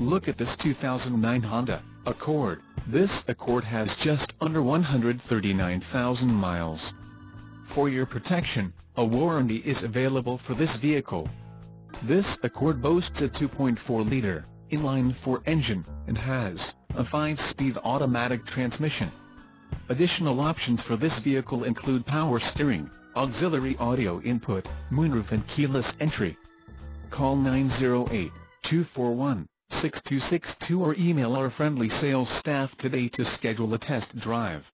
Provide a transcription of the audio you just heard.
Look at this 2009 Honda Accord. This Accord has just under 139,000 miles. For your protection, a warranty is available for this vehicle. This Accord boasts a 2.4-liter inline-four engine, and has a 5-speed automatic transmission. Additional options for this vehicle include power steering, auxiliary audio input, moonroof and keyless entry. Call 908-241-6262 or email our friendly sales staff today to schedule a test drive.